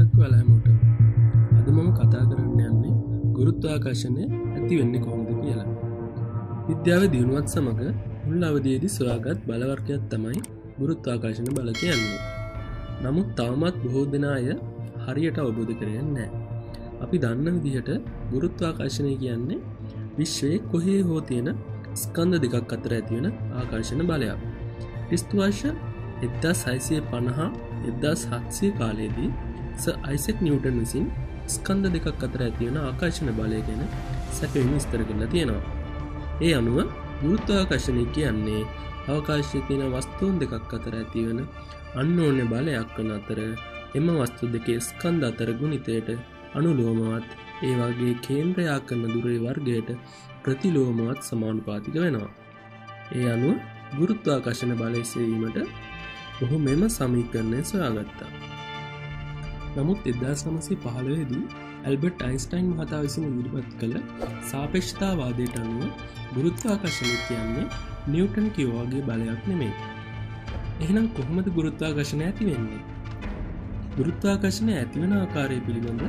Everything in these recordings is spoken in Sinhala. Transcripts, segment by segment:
දවසක් වල හැමෝට අද මම කතා කරන්න යන්නේ ගුරුත්වාකර්ශණය ඇති වෙන්නේ කොහොමද කියලා. විද්‍යාව දියුණුවත් සමඟ මුල් අවදයේදී සොයාගත් බලවර්කයක් තමයි ගුරුත්වාකර්ශණ බල කියන්නේ. නමුත් තවමත් බොහෝ දෙනාය හරියට අවබෝධ කරයෙන් නෑ අපි දන්න විදිහට ගුරුත්වාකර්ශණය කියන්නේ විශ්වයේ කොහේ හෝ තියෙන ස්කන්ද දෙකක් අතර ඇතිවෙන ආකර්ශණ බලයක්. ක්‍රිස්තුවර්ෂ එද්දා සයිසය පණහා එද්දා සත්සය කාලයේදී ස අයිසෙක් නිවටන් විසින් ස්කන්ද දෙකක් අතර ඇතිවෙන ආකර්ශණ බලය ගැන සැපෙන් විස්තර කරලා තියෙනවා ඒ අනුව ගුරුත්වාකර්ශණය කියන්නේ අවකාශය තියෙන වස්තුූන් දෙකක් අතර ඇතිවන අන්න ඕන බලයක් වන අතර එම වස්තු දෙකේ ස්කන්ද අතර ගුණිතයට අනුලෝමවත් ඒ වගේ කේන්ද්‍රයා කරන දුරේ වර්ගයට ප්‍රතිලෝමවත් සමානුපාතික වෙනවා. ඒ අනුව ගුරුත්වාකර්ශණ බලයසවීමට ඔහු මෙම සමීකරණය සොයාගත්තා. නමුත් එදා සමසේ පහළවෙදී ඇල්බට් අයින්ස්ටයින් මහතා විසින් ඉදිරිපත් කළ සාපේක්ෂතාවාදයට අනුව ගුරුත්වාකර්ශණය කියන්නේ නිවටන් කිව්වාගේ බලයක් නෙමේ. එහෙනම් කොහොමද ගුරුත්වාකර්ශණ ඇති වෙන්නේ. ගුරුත්වාකර්ශණය ඇතිවන ආකාරය පිළිබඳ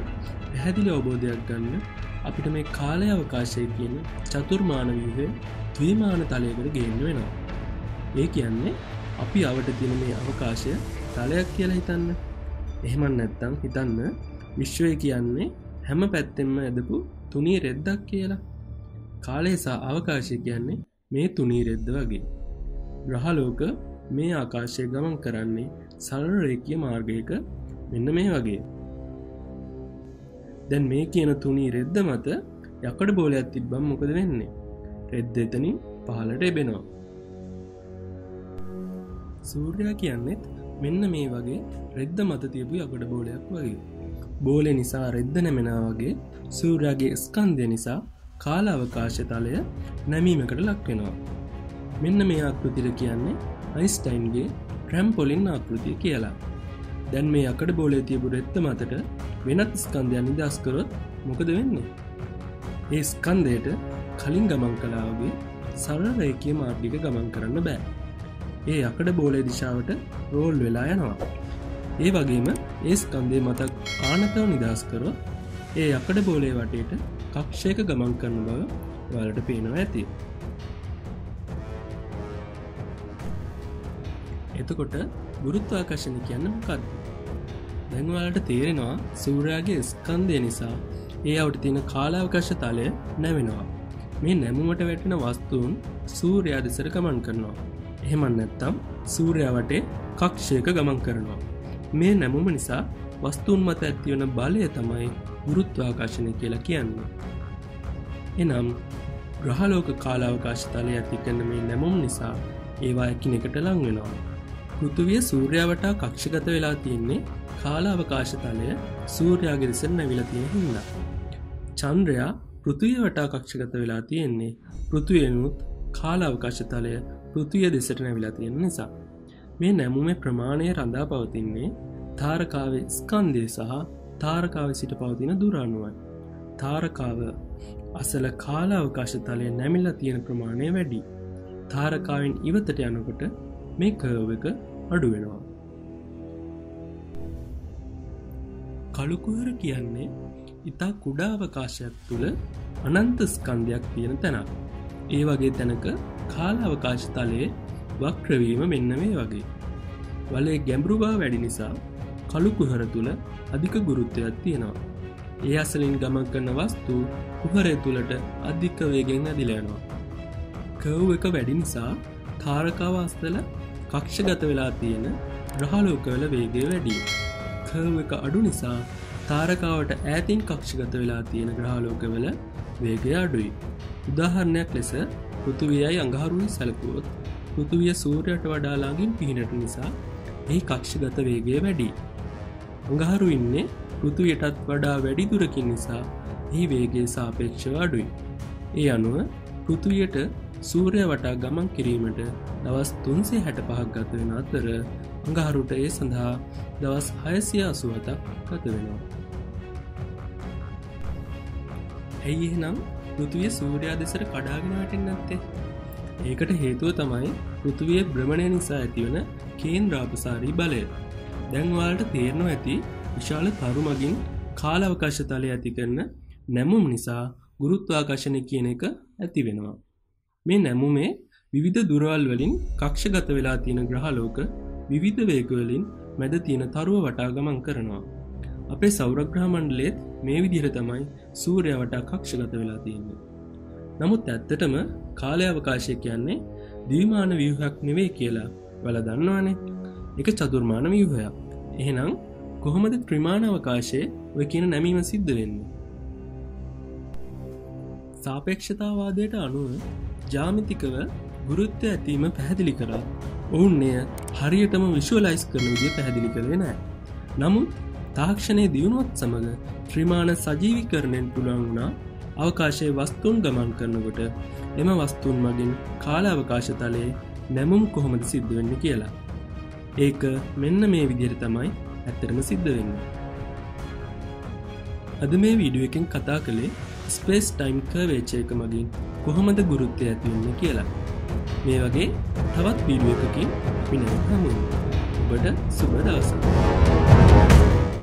පැහැදිලි අවබෝධයක් ගන්න අපිට මේ කාලය අවකාශය කියන චතුර්මාන වීහය ත්‍රීමාන තලයකට ගේන්න වෙනවා. ඒ කියන්නේ අපි අවට තින මේ අවකාශය තලයක් කියලා හිතන්න එහෙමන් නැත්තම් හිතන්න විශ්වය කියන්නේ හැම පැත්තෙන්ම ඇදපු තුනී රෙද්දක් කියලා. කාලේසා අවකාශය කියන්නේ මේ තුනී රෙද්ද වගේ. ග්‍රහලෝක මේ ආකාශය ගමන් කරන්නේ සරරේකිය මාර්ගයක මෙන්න මේ වගේ. දැන් මේ කියන තුනී රෙද්ද මත යකඩ බෝලයක් තිබ්බම් මොකද වෙන්නේ? රෙද්ද එතනින් පහලට එබෙනවා. සූර්යා කියන්නෙත් මෙන්න මේ වගේ රෙද්ද මත තියපු යකඩ බෝලයක් වගේ. බෝලෙ නිසා රෙද්ද නැමෙනා වගේ සූරයාගේ ස්කන්දය නිසා කාල අවකාශ තලය නැමීමකට ලක්වෙනවා මෙන්න මේ ආකෘතිර කියන්නේ අයිස්ටයින්ගේ ප්‍රැම්පොලින් ආකෘතිය කියලා. දැන් මේ අකට බෝලේ තියපු රෙත්ත මතට වෙනත් ස්කන්ධයන් නිදස්කරොත් මොකද වෙන්නේ? ඒ ස්කන්දයට කලින් ගමන් කලාවගේ සරරයකිය මාර්ගික ගමන් කරන්න බෑ. ඒ අකඩ බෝලේ දිශාවට රෝල් වෙලා යනවා. ඒ වගේම ඒ ස්කන්දේ මතක් ආනතව නිදස් කරොත් ඒ අකඩ බෝලේ වටේට කක්ෂයක ගමන් කරන බව වලට පේනවා ඇති. එතකොට ගුරුත්වාකර්ශණ කියන්න මොකක්ද? දැන්වාලට තේරෙනවා සූරයාගේ ස්කන්දය නිසා ඒ අවට තියෙන කාලාවකර්ශ තලය නැවෙනවා. මේ නැමුමට වැටෙන වස්තුූන් සූරයා දෙසර ගමන් කරනවා. එහෙමන් නැත්තම් සූරයාවටේ කක්ෂයක ගමන් කරනවා. මේ නැමුම නිසා වස්තුූන් මත ඇතිවන බලය තමයි ගුරුත්වාකාශනය කියලා කියන්න. එනම් ග්‍රහලෝක කාලාවකාශ තලය ඇති කරන මේ නැමුම් නිසා ඒවා එකිනෙකට ලං වෙනවා. පෘතුවිය සූර්යාවටා කක්ෂගත වෙලා තියෙන්නේ කාලාවකාශ තලය සූර්යාගේ දෙසර නැවිල තියෙන හින්න. චන්ද්‍රයා පෘතුවිය වටා කක්ෂගත වෙලා තියෙන්නේ පෘතුවයනුත් කාලාවකාශ තලය පෘතිය දෙසට නැවිලා තියෙන නිසා. මේ නැමුමේ ප්‍රමාණය රඳා පවතින්නේ තාරකාවේ ස්කන්දය සහ තාරකාව සිට පවතින දුරන්නුවයි. තාරකාව අසල කාලාවකාශ තලය නැමිල්ල තියෙන ප්‍රමාණය වැඩි. තාරකාවෙන් ඉවතට යනකොට මේ කර්ව එක අඩු වෙනවා. කළුකුහර කියන්නේ ඉතා කුඩාවකාශයක් තුළ අනන්ත ස්කන්ධයක් තියෙන තැනක්. ඒ වගේ තැනක කාල අවකාශ තලයේ වක්‍රවීම මෙන්න මේ වගේ. වලේ ගැඹරුවා වැඩි නිසා කළුකුහර තුළ අධික ගුරුත්තයක් තියෙනවා. ඒ අසලින් ගමන් කරන වස්තු කුහරය තුළට අධික වේගෙන් ඇදිලයනවා. කව් එක වැඩි නිසා තාරකාවස්තල කක්ෂගත වෙලා තියෙන ග්‍රහලෝකවල වේගය වැඩි. කර්ව එක අඩු නිසා තාරකාවට ඈතින් කක්ෂගත වෙලා තියෙන ග්‍රහලෝකවල වේගය අඩුයි. උදාහරණයක් ලෙස පෘතුවියයි අඟහරුයි සැලකුවොත් පෘතුවිය සූරයට වඩාලාගින් පිහිනට නිසා එහි කක්ෂගත වේගය වැඩි. අඟහරු ඉන්නේ පෘතුවයටත් වඩා වැඩිදුරකින් නිසා එහි වේගේ සාපේක්ෂව අඩුයි. ඒ අනුව පෘතුවයට සූරය වටා ගමන් කිරීමට දවස් තුන්සේ හැට පහක් ගත වෙන අතර අඟහරුට ඒ සඳහා දවස් හයසිය අසුවතක් ගත වෙනවා. ඇයි එහෙනම් පෘතුවිය සූරයා දෙසට කඩාගෙන වැටෙන් නැත්තේ ඒකට හේතුව තමයි පෘතුවිය බ්‍රමණය නිසා ඇතිවන කේන්ද්‍රාපසාරී බලය දැන්වාලට තේරණු ඇති විශාල තරුමගින් කාලවකාශ තලය ඇති කරන නැමුම් නිසා ගුරුත්වාකර්ශණය කියන එක ඇති වෙනවා. මේ නැමුමේ විවිධ දුරවල් වලින් කක්ෂගත වෙලා තියෙන ග්‍රහලෝක විවිධ වේගවලින් මැද තියෙන තරුව වටා ගමන් කරනවා. අපේ සෞරග්‍රහ මණ්ඩලේත් මේ විදිහර තමයි සූරය වටා කක්ෂගත වෙලා තියෙන්නේ. නමුත් ඇත්තටම කාලයවකාශය කියන්නේ දීමාන වියහක් නෙවේ කියලා වල දන්නවානේ එක චතුර්මාන වියහයක්. එහෙනම් කොහොමද ත්‍රිමාණ අවකාශය ඔය කියන නැමීම සිද්ධ වෙන්නේ. සාපේක්ෂතාවාදයට අනුව ජාමිතිකව ගුරුත්ව ඇතීම පැහැදිලි කරා ඔවුන් එය හරියටම විශ්වලයිස් කරන විදිය පැහැදිලි කරේ නෑ. නමුත් තාක්ෂණය දියුණුවත් සමඟ ත්‍රිමාණ සජීවිකරණයෙන් පුළුවන් වුණා අවකාශය වස්තුන් ගමන් කරනකොට එම වස්තුන් මගින් කාල අවකාශ තලයේ නැමුම් කොහොමද සිද්ධ වෙන්න කියලා. ඒක මෙන්න මේ විදිර තමයි ඇත්තරම සිද්ධ වෙන්න. අද මේ වීඩුව එකෙන් කතා කළේ ස්පේස් ටයිම් කවේචයක මගින් කොහොමද ගුරුත්තය ඇතිවෙන්න කියලා. මේ වගේ තවත් වීඩුව එකකින් පින හමුව. ඔබට සුබ දවසක්.